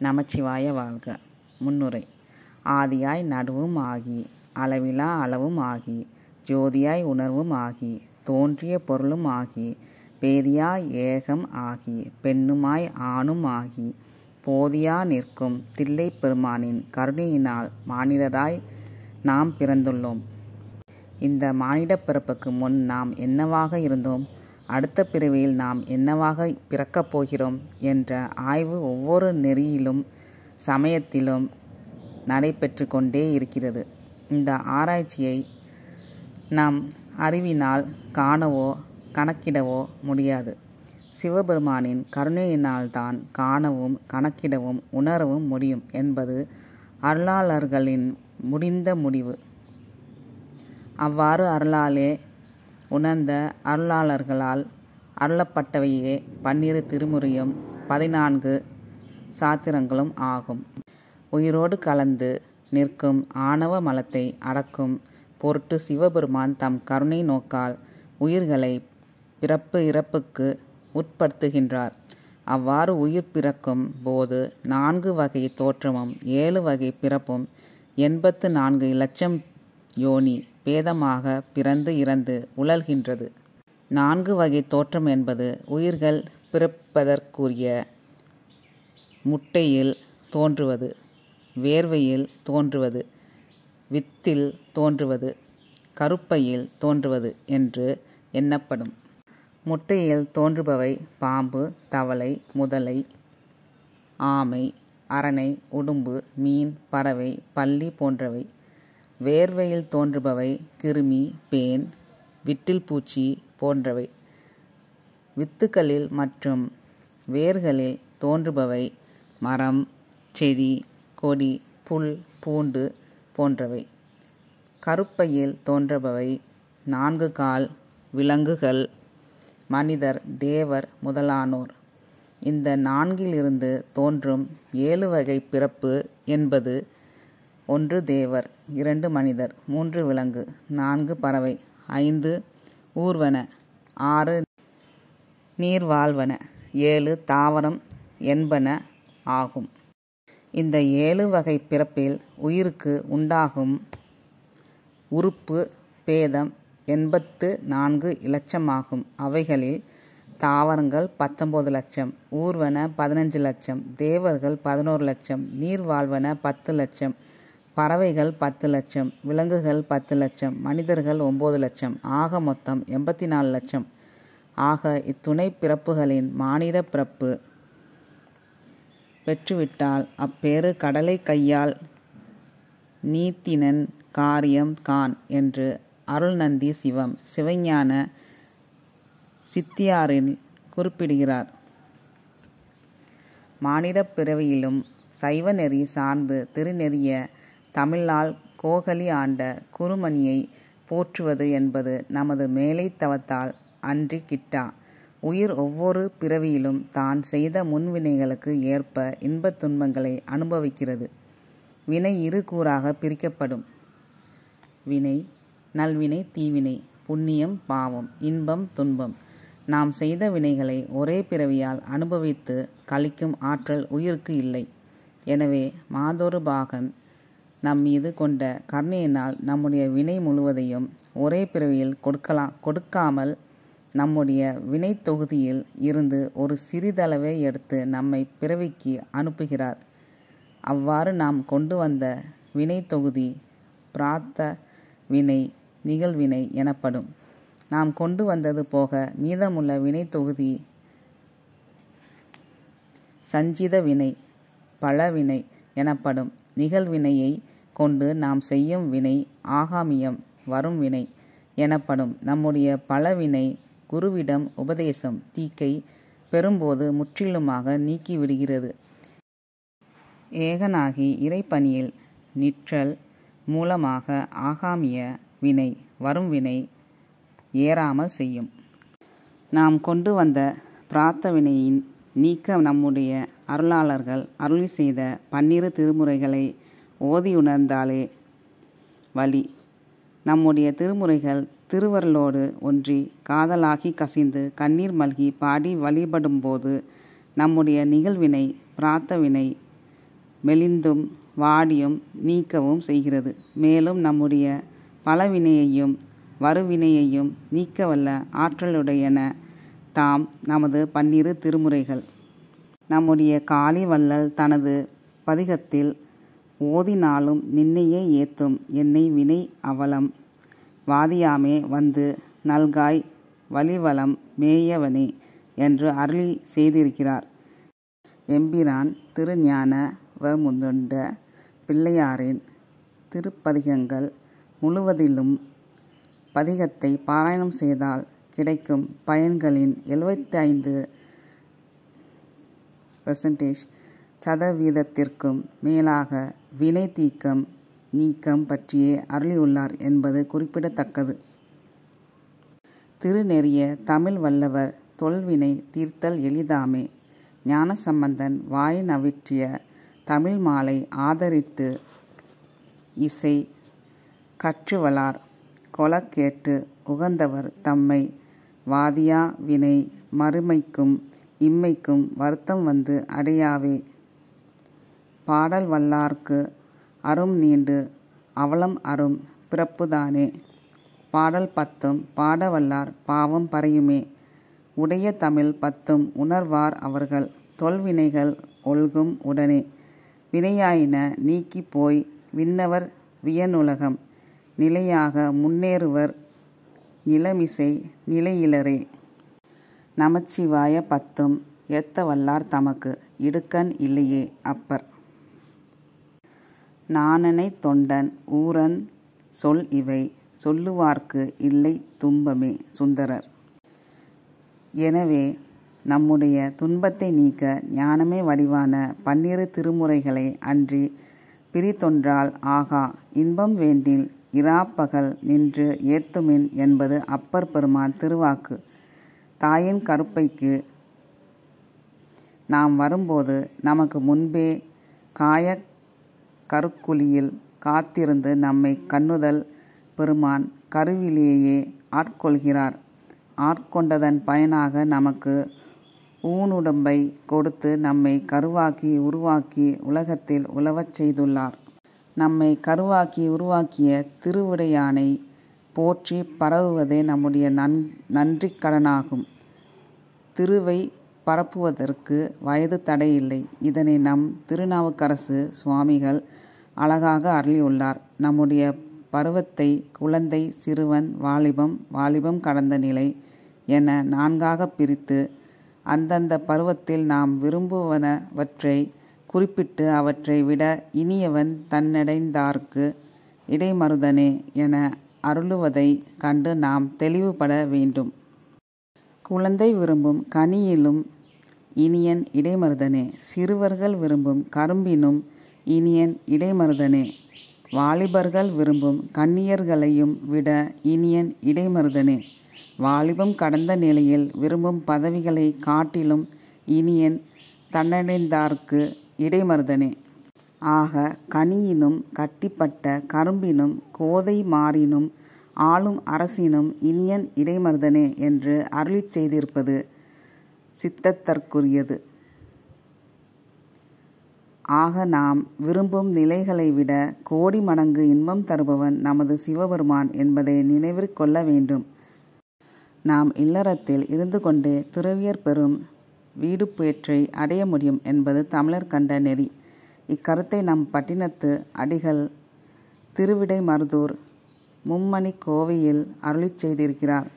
நமச்சிவாய வாழ்க. முன்னுரை. ஆதியாய் நடுவும் ஆகி அளவிலா அளவும் ஆகி ஜோதியாய் உணர்வும் ஆகி தோன்றிய பொருளும் ஆகி பேதியாய் ஏகம் ஆகி பெண்ணுமாய் ஆணும் ஆகி போதியா நிற்கும் தில்லைப் பெருமானின் கருணையினால் மானிடராய் நாம் பிறந்துள்ளோம். இந்த மானிட பிறப்புக்கு முன் நாம் என்னவாக இருந்தோம்? அடுத்த பிறவியில் நாம் என்னவாக பிறக்கப் போகிறோம் என்ற ஆய்வு ஒவ்வொரு நெறியிலும் சமயத்திலும் நடைபெற்று கொண்டே இருக்கிறது. இந்த ஆராய்ச்சியை நாம் அறிவினால் காணவோ கணக்கிடவோ முடியாது. சிவபெருமானின் கருணையினால்தான் காணவும் கணக்கிடவும் உணரவும் முடியும் என்பது அருளாளர்களின் முடிந்த முடிவு. அவ்வாறு அருளாலே உணர்ந்த அருளாளர்களால் அருளப்பட்டவையே பன்னிரு திருமுறையும் பதினான்கு சாத்திரங்களும் ஆகும். உயிரோடு கலந்து நிற்கும் ஆணவ மலத்தை அடக்கும் பொருட்டு சிவபெருமான் தம் கருணை நோக்கால் உயிர்களை பிறப்பு இறப்புக்கு உட்படுத்துகின்றார். அவ்வாறு உயிர் பிறக்கும் போது நான்கு வகை தோற்றமும் ஏழு வகை பிறப்பும் எண்பத்து நான்கு இலட்சம் யோனி பேதமாக பிறந்து இறந்து உழல்கின்றது. நான்கு வகை தோற்றம் என்பது உயிர்கள் பிறப்பதற்குரிய முட்டையில் தோன்றுவது வேர்வையில் தோன்றுவது வித்தில் தோன்றுவது கருப்பையில் தோன்றுவது என்று எண்ணப்படும். முட்டையில் தோன்றுபவை பாம்பு தவளை முதலை ஆமை அரணை உடும்பு மீன் பறவை பள்ளி போன்றவை. வேர்வையில் தோன்றுபவை கிருமி பேன் விட்டில் பூச்சி போன்றவை. வித்துக்களில் மற்றும் வேர்களில் தோன்றுபவை மரம் செடி கொடி புல் பூண்டு போன்றவை. கருப்பையில் தோன்றுபவை நான்கு கால் விலங்குகள் மனிதர் தேவர் முதலானோர். இந்த நான்கிலிருந்து தோன்றும் ஏழு வகை பிறப்பு என்பது ஒன்று தேவர் இரண்டு மனிதர் மூன்று விலங்கு நான்கு பறவை ஐந்து ஊர்வன ஆறு நீர்வாழ்வன ஏழு தாவரம் என்பன ஆகும். இந்த ஏழு வகை பிறப்பில் உயிருக்கு உண்டாகும் உறுப்பு பேதம் எண்பத்து நான்கு இலட்சமாகும். அவைகளில் தாவரங்கள் பத்தொம்பது லட்சம் ஊர்வன பதினஞ்சு லட்சம் தேவர்கள் பதினோரு லட்சம் நீர்வாழ்வன பத்து லட்சம் பறவைகள் பத்து லட்சம் விலங்குகள் பத்து லட்சம் மனிதர்கள் ஒம்பது லட்சம் ஆக மொத்தம் எண்பத்தி நாலு லட்சம். ஆக இத்துணை பிறப்புகளின் மானிட பிறப்பு பெற்றுவிட்டால் அப்பேறு கடலை கையால் நீத்தினன் காரியம் கான் என்று அருள்நந்தி சிவம் சிவஞான சித்தியாரில் குறிப்பிடுகிறார். மானிடப் பிறவியிலும் சைவ நெறி சார்ந்து திருநெறிய தமிழால் கோகலி ஆண்ட குருமணியை போற்றுவது என்பது நமது மேலை தவத்தால் அன்றி கிட்டா. உயிர் ஒவ்வொரு பிறவியிலும் தான் செய்த முன்வினைகளுக்கு ஏற்ப இன்பத் துன்பங்களை அனுபவிக்கிறது. வினை இரு கூறாக பிரிக்கப்படும். வினை நல்வினை தீவினை புண்ணியம் பாவம் இன்பம் துன்பம். நாம் செய்த வினைகளை ஒரே பிறவியால் அனுபவித்து கழிக்கும் ஆற்றல் உயிருக்கு இல்லை. எனவே மாதொரு பாகன் நம் மீது கொண்ட கருணையினால் நம்முடைய வினை முழுவதையும் ஒரே பிறவியில் கொடுக்கலாம் கொடுக்காமல் நம்முடைய வினை தொகுதியில் இருந்து ஒரு சிறிதளவை எடுத்து நம்மை பிறவிக்கு அனுப்புகிறார். அவ்வாறு நாம் கொண்டு வந்த வினை தொகுதி பிராத்த வினை நிகழ்வினை எனப்படும். நாம் கொண்டு வந்தது போக மீதமுள்ள வினை தொகுதி சஞ்சித வினை பழவினை எனப்படும். நிகழ்வினையை கொண்டு நாம் செய்யும் வினை ஆகாமியம் வரும் வினை எனப்படும். நம்முடைய பலவினை குருவிடம் உபதேசம் தீக்கை பெறும்போது முற்றிலுமாக நீக்கிவிடுகிறது. ஏகனாகி இறைப்பணியில் நிற்றல் மூலமாக ஆகாமிய வினை வரும் வினை ஏறாமல் செய்யும். நாம் கொண்டு வந்த பிரார்த்தவினையின் நீக்க நம்முடைய அருளாளர்கள் அருளி செய்த பன்னிரு திருமுறைகளை ஓதி உணர்ந்தாலே வழி நம்முடைய திருமுறைகள் திருவருளோடு ஒன்றி காதலாகி கசிந்து கண்ணீர் மல்கி பாடி வழிபடும்போது நம்முடைய நிகழ்வினை பிரார்த்தவினை மெலிந்தும் வாடியும் நீக்கவும் செய்கிறது. மேலும் நம்முடைய பலவினையையும் வருவினையையும் நீக்கவல்ல ஆற்றலுடையன தாம் நமது பன்னிரு திருமுறைகள். நம்முடைய காளி வள்ளல் தனது பதிகத்தில் ஓதினாலும் நின்னையே ஏத்தும் என்னை வினை அவலம். வாதியாமே வந்து நல்காய் வலிவலம் மேயவனே என்று அருளி செய்திருக்கிறார். எம்பிரான் திருஞான வமுதுண்ட பிள்ளையாரின் திருப்பதிகங்கள் முழுவதிலும் பதிகத்தை பாராயணம் செய்தால் கிடைக்கும் பயன்களின் எழுபத்தி ஐந்து பெர்சன்டேஜ் சதவீதத்திற்கும் மேலாக வினை தீக்கம் நீக்கம் பற்றியே அருளியுள்ளார் என்பது குறிப்பிடத்தக்கது. திருநெறிய தமிழ் வல்லவர் தொல்வினை தீர்த்தல் எளிதாமே. ஞானசம்பந்தன் வாய் நவிற்றிய தமிழ் மாலை ஆதரித்து இசை கற்றுவளார். கொலக்கேட்டு உகந்தவர் தம்மை வாதியா வினை மறுமைக்கும் இம்மைக்கும் வருத்தம் வந்து அடையாவே. பாடல் வல்லார்க்கு அரும் நீண்டு அவலம் அரும் பிறப்புதானே. பாடல் பத்தும் பாடவல்லார் பாவம் பறையுமே. உடைய தமிழ் பத்தும் உணர்வார் அவர்கள் தொல்வினைகள் ஒல்கும் உடனே. வினையாயின நீக்கி போய் விண்ணவர் வியனுலகம். நிலையாக முன்னேறுவர் நிலமிசை நிலையிலரே நமச்சிவாய பத்தும் ஏத்த வல்லார் தமக்கு இடுக்கண் இல்லையே அப்பர். நாணனை தொண்டன் ஊரன் சொல் இவை சொல்லுவார்க்கு இல்லை துன்பமே சுந்தரர். எனவே நம்முடைய துன்பத்தை நீக்க ஞானமே வடிவான பன்னிரு திருமுறைகளை அன்றி பிரித்தொன்றால் ஆகா இன்பம் வேண்டில் இராப்பகல் நின்று ஏத்துமின் என்பது அப்பர் பெருமான் திருவாக்கு. தாயின் கருப்பைக்கு நாம் வரும்போது நமக்கு முன்பே காய கருக்குழியில் காத்திருந்து நம்மை கண்ணுதல் பெருமான் கருவிலேயே ஆட்கொள்கிறார். ஆட்கொண்டதன் பயனாக நமக்கு ஊனுடம்பை கொடுத்து நம்மை கருவாக்கி உருவாக்கி உலகத்தில் உழவச் செய்துள்ளார். நம்மை கருவாக்கி உருவாக்கிய திருவுடையானை போற்றி பரவுவதே நம்முடைய நன் நன்றி கடனாகும் திருவை பரப்புவதற்கு வயது தடையில்லை. இதனை நம் திருநாவுக்கரசு சுவாமிகள் அழகாக அருளியுள்ளார். நம்முடைய பருவத்தை குழந்தை சிறுவன் வாலிபம் வாலிபம் கடந்த நிலை என நான்காக பிரித்து அந்தந்த பருவத்தில் நாம் விரும்புவனவற்றை குறிப்பிட்டு அவற்றை விட இனியவன் தன்னடைந்தார்க்கு இடைமருதனே என அருளுவதை கண்டு நாம் தெளிவுபட வேண்டும். குழந்தை விரும்பும் கனியிலும் இனியன் இடைமருதனே. சிறுவர்கள் விரும்பும் கரும்பினும் இனியன் இடைமருதனே. வாலிபர்கள் விரும்பும் கன்னியர்களையும் விட இனியன் இடைமருதனே. வாலிபம் கடந்த நிலையில் விரும்பும் பதவிகளை காட்டிலும் இனியன் தன்னடைந்தார்க்கு இடைமருதனே. ஆக கனியினும் கட்டிப்பட்ட கரும்பினும் கோதை மாறினும் ஆளும் அரசினும் இனியன் இடைமருதனே என்று அருளிச் செய்திருப்பது சித்தத்தற்குரியது. ஆக நாம் விரும்பும் நிலைகளை விட கோடி மடங்கு இன்பம் தருபவன் நமது சிவபெருமான் என்பதை நினைவிற்கொள்ள வேண்டும். நாம் இல்லறத்தில் இருந்து கொண்டே துறவியர் பெறும் வீடு பேற்றை அடைய முடியும் என்பது தமிழர் கண்ட நெறி. இக்கருத்தை நம் பட்டினத்து அடிகள் திருவிடை மருதூர் மும்மணி கோவையில் அருளிச் செய்திருக்கிறார்.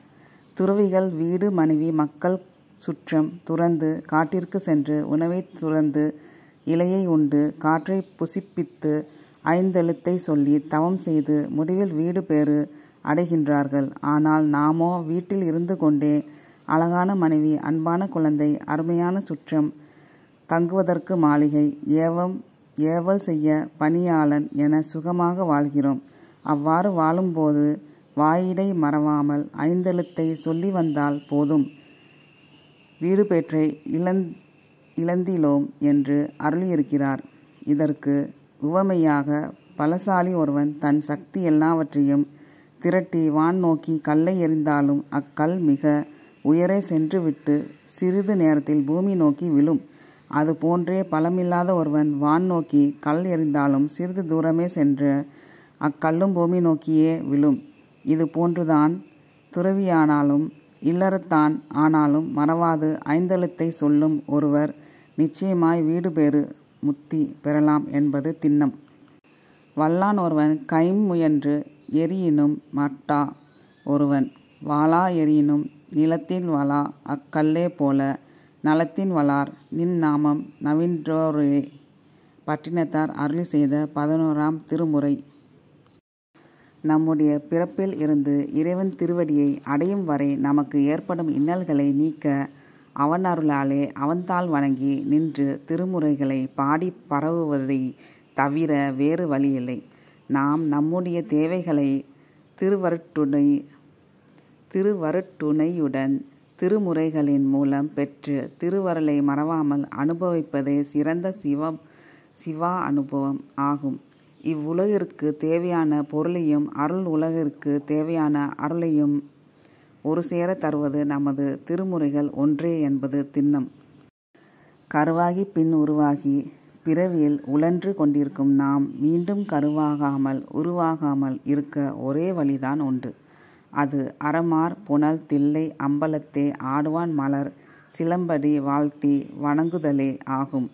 துறவிகள் வீடு மனைவி மக்கள் சுற்றம் துறந்து காட்டிற்கு சென்று உணவை துறந்து இலையை உண்டு காற்றை புசிப்பித்து ஐந்தெழுத்தை சொல்லி தவம் செய்து முடிவில் வீடு பேறு அடைகின்றார்கள். ஆனால் நாமோ வீட்டில் இருந்து கொண்டே அழகான மனைவி அன்பான குழந்தை அருமையான சுற்றம் தங்குவதற்கு மாளிகை ஏவம் ஏவல் செய்ய பணியாளன் என சுகமாக வாழ்கிறோம். அவ்வாறு வாழும்போது வாயிடை மறவாமல் ஐந்தெழுத்தை சொல்லி வந்தால் போதும். வீடு பெற்றை இழந் இழந்திலோம் என்று அருளியிருக்கிறார். இதற்கு உவமையாக பலசாலி ஒருவன் தன் சக்தி எல்லாவற்றையும் திரட்டி வான் நோக்கி கல்லை எறிந்தாலும் அக்கல் மிக உயரே சென்றுவிட்டு சிறிது நேரத்தில் பூமி நோக்கி விழும். அது போன்றே பலமில்லாத ஒருவன் வான் நோக்கி கல் எறிந்தாலும் சிறிது தூரமே சென்று அக்கல்லும் பூமி நோக்கியே விழும். இது போன்றுதான் துறவியானாலும் இல்லறத்தான் ஆனாலும் மறவாது ஐந்தெழுத்தை சொல்லும் ஒருவர் நிச்சயமாய் வீடு பேறு முத்தி பெறலாம் என்பது திண்ணம். வல்லான் ஒருவன் கைம் முயன்று எரியினும் மட்டா ஒருவன் வாளா எரியினும் நிலத்தின் வளா அக்கல்லே போல நலத்தின் வளார். நின் நாமம் நவின்றோரே. பட்டினத்தார் அருளி செய்த பதினோராம் திருமுறை. நம்முடைய பிறப்பில் இருந்து இறைவன் திருவடியை அடையும் வரை நமக்கு ஏற்படும் இன்னல்களை நீக்க அவன் அருளாலே அவன்தாள் வணங்கி நின்று திருமுறைகளை பாடி பரவுவதை தவிர வேறு வழியில்லை. நாம் நம்முடைய தேவைகளை திருவருட்டுடை திருவருட்டுணையுடன் திருமுறைகளின் மூலம் பெற்று திருவருளை மறவாமல் அனுபவிப்பதே சிறந்த சிவம் சிவா அனுபவம் ஆகும். இவ்வுலகிற்கு தேவையான பொருளையும் அருள் உலகிற்கு தேவையான அருளையும் ஒரு சேர தருவது நமது திருமுறைகள் ஒன்றே என்பது திண்ணம். கருவாகி பின் உருவாகி பிறவியில் உழன்று கொண்டிருக்கும் நாம் மீண்டும் கருவாகாமல் உருவாகாமல் இருக்க ஒரே வழிதான் உண்டு. அது அறமார் புனல் தில்லை அம்பலத்தே ஆடுவான் மலர் சிலம்படி வாழ்த்தி வணங்குதலே ஆகும்.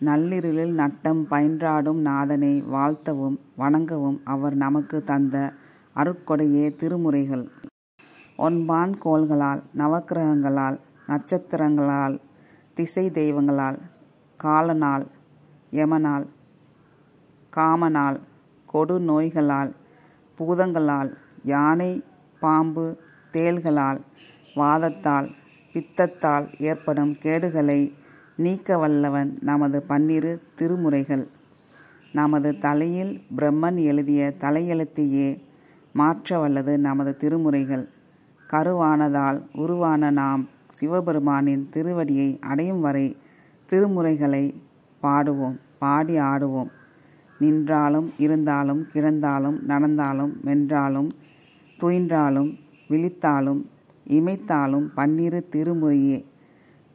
நள்ளிருளில் நட்டம் பயின்றாடும் நாதனை வாழ்த்தவும் வணங்கவும் அவர் நமக்கு தந்த அருட்கொடையே திருமுறைகள். ஒன்பான் கோள்களால் நவக்கிரகங்களால் நட்சத்திரங்களால் திசை தெய்வங்களால் காலனால் யமனால் காமனால் கொடு நோய்களால் பூதங்களால் யானை பாம்பு தேள்களால் வாதத்தால் பித்தத்தால் ஏற்படும் கேடுகளை நீக்க வல்லவன் நமது பன்னிரு திருமுறைகள். நமது தலையில் பிரம்மன் எழுதிய தலையெழுத்தையே மாற்ற வல்லது நமது திருமுறைகள். கருவானதால் உருவான நாம் சிவபெருமானின் திருவடியை அடையும் வரை திருமுறைகளை பாடுவோம் பாடி ஆடுவோம். நின்றாலும் இருந்தாலும் கிடந்தாலும் நடந்தாலும் வென்றாலும் துயின்றாலும் விழித்தாலும் இமைத்தாலும் பன்னிரு திருமுறையே.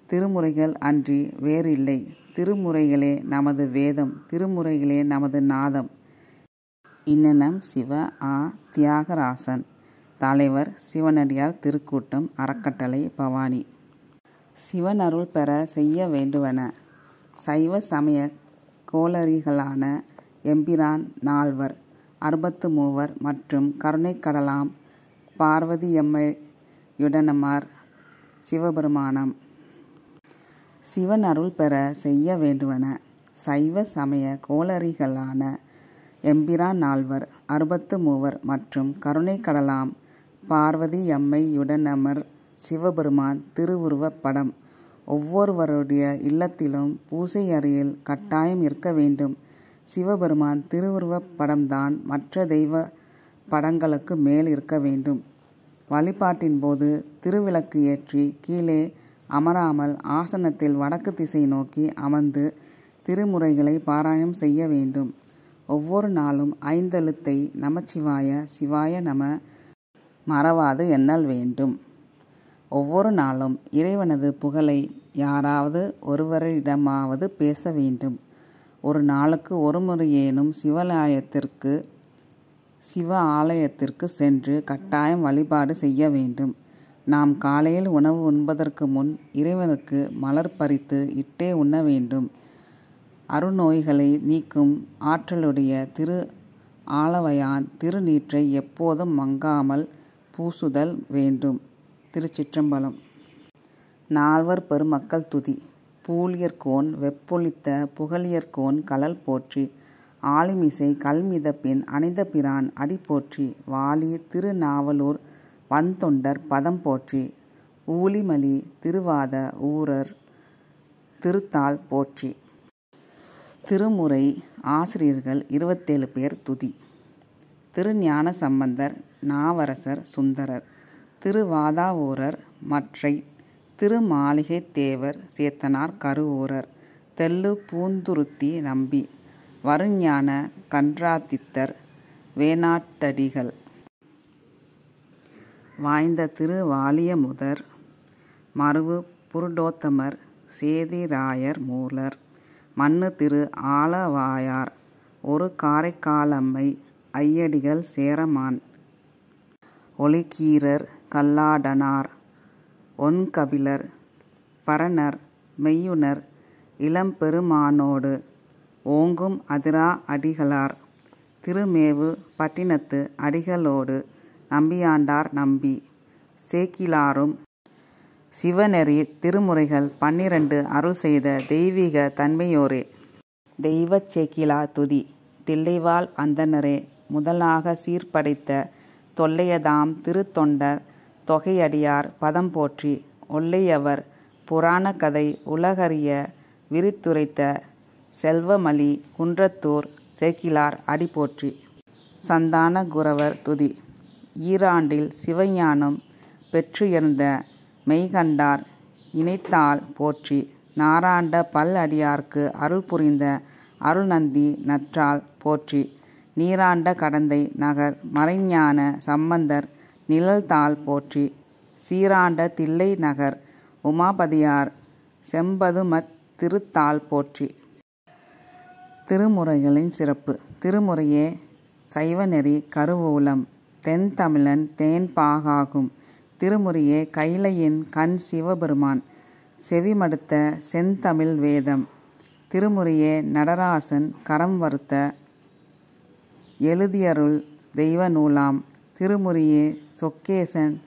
திருமுறைகள் அன்றி வேறில்லை. திருமுறைகளே நமது வேதம் திருமுறைகளே நமது நாதம். இன்னனம் சிவ ஆ தியாகராசன் தலைவர் சிவனடியார் திருக்கூட்டம் அறக்கட்டளை பவானி. சிவன் அருள் பெற செய்ய வேண்டுவன. சைவ சமய கோளரிகளான எம்பிரான் நால்வர் அறுபத்து மூவர் மற்றும் கருணைக்கடலாம் பார்வதியம்மையுடனமார் சிவபெருமானம். சிவன் அருள் பெற செய்ய வேண்டுவன சைவ சமய கோளரிகளான எம்பிரான் நால்வர் அறுபத்து மூவர் மற்றும் கருணைக்கடலாம் பார்வதியம்மையுடனமர் சிவபெருமான் திருவுருவப் படம். ஒவ்வொருவருடைய இல்லத்திலும் பூசை அறையில் கட்டாயம் இருக்க வேண்டும். சிவபெருமான் திருவுருவப் படம்தான் மற்ற தெய்வ படங்களுக்கு மேல் இருக்க வேண்டும். வழிபாட்டின் போது திருவிளக்கு ஏற்றி கீழே அமராமல் ஆசனத்தில் வடக்கு திசை நோக்கி அமர்ந்து திருமுறைகளை பாராயணம் செய்ய வேண்டும். ஒவ்வொரு நாளும் ஐந்தெழுத்தை நமச்சிவாய சிவாய நம மறவாது எண்ணல் வேண்டும். ஒவ்வொரு நாளும் இறைவனது புகழை யாராவது ஒருவரிடமாவது பேச வேண்டும். ஒரு நாளுக்கு ஒரு முறையேனும் சிவாலயத்திற்கு சிவ ஆலயத்திற்கு சென்று கட்டாயம் வழிபாடு செய்ய வேண்டும். நாம் காலையில் உணவு உண்பதற்கு முன் இறைவனுக்கு மலர் பறித்து இட்டே உண்ண வேண்டும். அருநோய்களை நீக்கும் ஆற்றலுடைய திரு ஆலவையான் திருநீற்றை எப்போதும் மங்காமல் பூசுதல் வேண்டும். திருச்சிற்றம்பலம். நால்வர் பெருமக்கள் துதி. பூலியர்கோன் வெப்பொழித்த புகழியர்கோன் கலல் போற்றி ஆலிமிசை கல்மிதப்பின் அணிந்த பிரான் அடி போற்றி வாலி திருநாவலூர் வந்தொண்டர் பதம் போற்றி ஊலிமலி திருவாத ஊரர் திருத்தாள் போற்றி. திருமுறை ஆசிரியர்கள் இருபத்தேழு பேர் துதி. திருஞான சம்பந்தர் நாவரசர் சுந்தரர் திருவாதாவூரர் மற்றை திருமாளிகை தேவர் சேத்தனார் கருவூரர் தெல்லு பூந்துருத்தி நம்பி வருஞான கன்றாதித்தர் வேணாட்டடிகள். வாய்ந்த திருவாலியமுதர் மருவு புருடோத்தமர் சேதிராயர் மூலர் மண்ணு திரு ஆலவாயார் ஒரு காரைக்காலம்மை ஐயடிகள் சேரமான் ஒளிக்கீரர் கல்லாடனார் ஒன்கபிலர் பரணர் மெய்யுணர் இளம்பெருமானோடு ஓங்கும் அதிரா அடிகளார். திருமேவு பட்டினத்து அடிகளோடு நம்பியாண்டார் நம்பி. சேக்கிலாரும் சிவநெறி திருமுறைகள் பன்னிரண்டு அருள் செய்த தெய்வீக தன்மையோரே. தெய்வச் சேக்கிலா துதி தில்லைவாழ் அந்தனரே முதலாக சீர்படைத்த தொல்லையதாம் திருத்தொண்டர் தொகையடியார் பதம் போற்றி ஒல்லையவர் புராண கதை உலகறிய விரித்துரைத்த செல்வமலி குன்றத்தூர் சேக்கிலார் அடிபோற்றி சந்தான குரவர் துதி. ஈராண்டில் சிவஞானம் பெற்றுயர்ந்த மெய்கண்டார் இணைத்தால் போற்றி. நாராண்ட பல் அடியார்க்கு அருள் புரிந்த அருள்நந்தி நற்றால் போற்றி. நீராண்ட கடந்தை நகர் மறைஞான சம்பந்தர் நிழல் தாள் போற்றி. சீராண்ட தில்லை நகர் உமாபதியார் செம்பதுமத் திருத்தாள் போற்றி. திருமுறைகளின் சிறப்பு. திருமுறையே சைவநெறி கருவூலம். தென் தமிழன் தேன்பாகாகும் திருமுறையே கைலையின் கண் சிவபெருமான். செவிமடுத்த செந்தமிழ் வேதம். திருமுறையே நடராசன் கரம் வருத்த. எழுதியருள் தெய்வ நூலாம். திருமுறையே சொக்கேசன்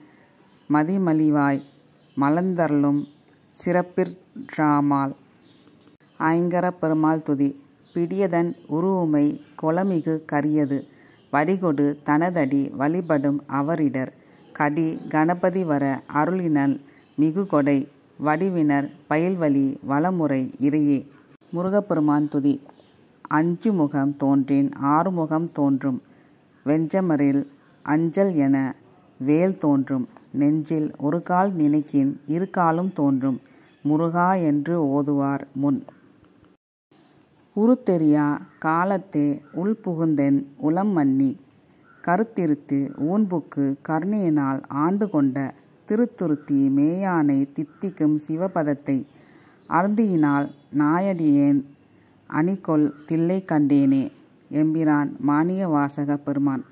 மதிமலிவாய் மலர்ந்தருளும் சிறப்பிற்றாமால். ஐங்கர பெருமாள் துதி. பிடியதன் உருவுமை கொலமிகு கரியது. வடிகொடு தனதடி வழிபடும் அவரிடர். கடி கணபதி வர அருளினல் மிகுகொடை. வடிவினர் பயில்வழி வளமுறை இறையே. முருகப்பெருமான் துதி. அஞ்சு முகம் தோன்றின் ஆறுமுகம் தோன்றும். வெஞ்சமரில் அஞ்சல் என வேல் தோன்றும். நெஞ்சில் ஒரு கால் நினைக்கின் இரு காலும் தோன்றும். முருகா என்று ஓதுவார் முன். உருத்தெரியா காலத்தே உள்புகுந்தென் உளம் மன்னி. கருத்திருத்து ஊன்புக்கு கருணையினால் ஆண்டு கொண்ட திருத்துருத்தி மேயானை தித்திக்கும் சிவபதத்தை அருந்தியினால் நாயடியேன் அணிகொள் தில்லை கண்டேனே எம்பிரான் மானிய வாசக பெருமான்.